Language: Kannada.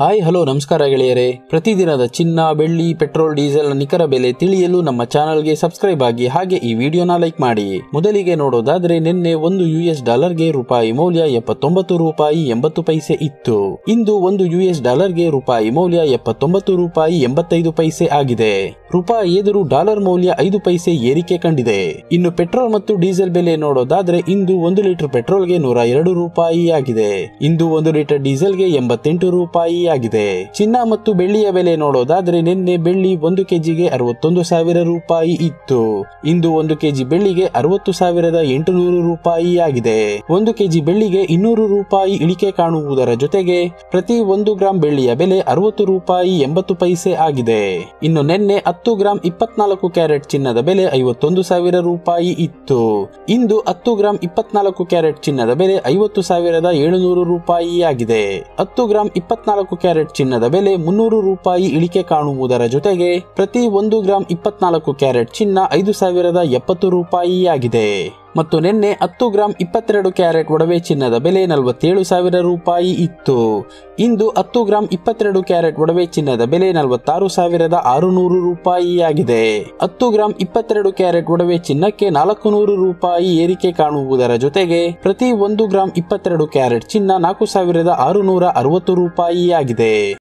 ಹಾಯ್, ಹಲೋ, ನಮಸ್ಕಾರ ಗೆಳೆಯರೇ. ಪ್ರತಿದಿನದ ಚಿನ್ನ, ಬೆಳ್ಳಿ, ಪೆಟ್ರೋಲ್, ಡೀಸೆಲ್ ನಿಖರ ಬೆಲೆ ತಿಳಿಯಲು ನಮ್ಮ ಚಾನಲ್ಗೆ ಸಬ್ಸ್ಕ್ರೈಬ್ ಆಗಿ ಹಾಗೆ ಈ ವಿಡಿಯೋನ ಲೈಕ್ ಮಾಡಿ. ಮೊದಲಿಗೆ ನೋಡೋದಾದ್ರೆ ನಿನ್ನೆ ಒಂದು ಯು ಎಸ್ ಡಾಲರ್ಗೆ ರೂಪಾಯಿ ಮೌಲ್ಯ ಎಪ್ಪತ್ತೊಂಬತ್ತು ರೂಪಾಯಿ ಎಂಬತ್ತು ಪೈಸೆ ಇತ್ತು. ಇಂದು ಒಂದು ಯು ಎಸ್ ಡಾಲರ್ಗೆ ರೂಪಾಯಿ ಮೌಲ್ಯ ಎಪ್ಪತ್ತೊಂಬತ್ತು ರೂಪಾಯಿ ಎಂಬತ್ತೈದು ಪೈಸೆ ಆಗಿದೆ. ರೂಪಾಯಿ ಎದುರು ಡಾಲರ್ ಮೌಲ್ಯ ಐದು ಪೈಸೆ ಏರಿಕೆ ಕಂಡಿದೆ. ಇನ್ನು ಪೆಟ್ರೋಲ್ ಮತ್ತು ಡೀಸೆಲ್ ಬೆಲೆ ನೋಡೋದಾದ್ರೆ ಇಂದು ಒಂದು ಲೀಟರ್ ಪೆಟ್ರೋಲ್ಗೆ ನೂರ ಎರಡು ರೂಪಾಯಿ ಆಗಿದೆ. ಇಂದು ಒಂದು ಲೀಟರ್ ಡೀಸೆಲ್ಗೆ ಎಂಬತ್ತೆಂಟು ರೂಪಾಯಿ ಆಗಿದೆ ಚಿನ್ನ ಮತ್ತು ಬೆಳ್ಳಿಯ ಬೆಲೆ ನೋಡೋದಾದ್ರೆ ನಿನ್ನೆ ಬೆಳ್ಳಿ ಒಂದು ಕೆಜಿಗೆ ಅರವತ್ತೊಂದು ಸಾವಿರ ರೂಪಾಯಿ ಇತ್ತು. ಇಂದು ಒಂದು ಕೆಜಿ ಬೆಳ್ಳಿಗೆ ಅರವತ್ತು ಸಾವಿರದ ಎಂಟುನೂರು ರೂಪಾಯಿ ಆಗಿದೆ. ಒಂದು ಕೆಜಿ ಬೆಳ್ಳಿಗೆ ಇನ್ನೂರು ರೂಪಾಯಿ ಇಳಿಕೆ ಕಾಣುವುದರ ಜೊತೆಗೆ ಪ್ರತಿ ಒಂದು ಗ್ರಾಂ ಬೆಳ್ಳಿಯ ಬೆಲೆ ಅರವತ್ತು ರೂಪಾಯಿ ಎಂಬತ್ತು ಪೈಸೆ ಆಗಿದೆ. ಇನ್ನು ನಿನ್ನೆ ಹತ್ತು ಗ್ರಾಂ ಇಪ್ಪತ್ನಾಲ್ಕು ಕ್ಯಾರೆಟ್ ಚಿನ್ನದ ಬೆಲೆ ಐವತ್ತೊಂದು ಸಾವಿರ ರೂಪಾಯಿ ಇತ್ತು. ಇಂದು ಹತ್ತು ಗ್ರಾಂ ಇಪ್ಪತ್ನಾಲ್ಕು ಕ್ಯಾರೆಟ್ ಚಿನ್ನದ ಬೆಲೆ ಐವತ್ತು ಸಾವಿರದ ಏಳುನೂರು ರೂಪಾಯಿ ಆಗಿದೆ. ಹತ್ತು ಗ್ರಾಂ ಇಪ್ಪತ್ನಾಲ್ಕು ಕ್ಯಾರೆಟ್ ಚಿನ್ನದ ಬೆಲೆ ಮುನ್ನೂರು ರೂಪಾಯಿ ಇಳಿಕೆ ಕಾಣುವುದರ ಜೊತೆಗೆ ಪ್ರತಿ ಒಂದು ಗ್ರಾಂ ಇಪ್ಪತ್ನಾಲ್ಕು ಕ್ಯಾರೆಟ್ ಚಿನ್ನ ಐದು ಸಾವಿರದ ಎಪ್ಪತ್ತು ರೂಪಾಯಿ ಆಗಿದೆ ಮತ್ತು ನಿನ್ನೆ ಹತ್ತು ಗ್ರಾಂ ಇಪ್ಪತ್ತೆರಡು ಕ್ಯಾರೆಟ್ ಒಡವೆ ಚಿನ್ನದ ಬೆಲೆ ನಲವತ್ತೇಳು ಸಾವಿರ ರೂಪಾಯಿ ಇತ್ತು. ಇಂದು ಹತ್ತು ಗ್ರಾಂ ಇಪ್ಪತ್ತೆರಡು ಕ್ಯಾರೆಟ್ ಒಡವೆ ಚಿನ್ನದ ಬೆಲೆ ನಲವತ್ತಾರು ಸಾವಿರದ ಆರುನೂರು ರೂಪಾಯಿಯಾಗಿದೆ. ಹತ್ತು ಗ್ರಾಂ ಇಪ್ಪತ್ತೆರಡು ಕ್ಯಾರೆಟ್ ಒಡವೆ ಚಿನ್ನಕ್ಕೆ ನಾಲ್ಕು ನೂರು ರೂಪಾಯಿ ಏರಿಕೆ ಕಾಣುವುದರ ಜೊತೆಗೆ ಪ್ರತಿ ಒಂದು ಗ್ರಾಂ ಇಪ್ಪತ್ತೆರಡು ಕ್ಯಾರೆಟ್ ಚಿನ್ನ ನಾಲ್ಕು ಸಾವಿರದ ಆರುನೂರ ಅರವತ್ತು ರೂಪಾಯಿ ಆಗಿದೆ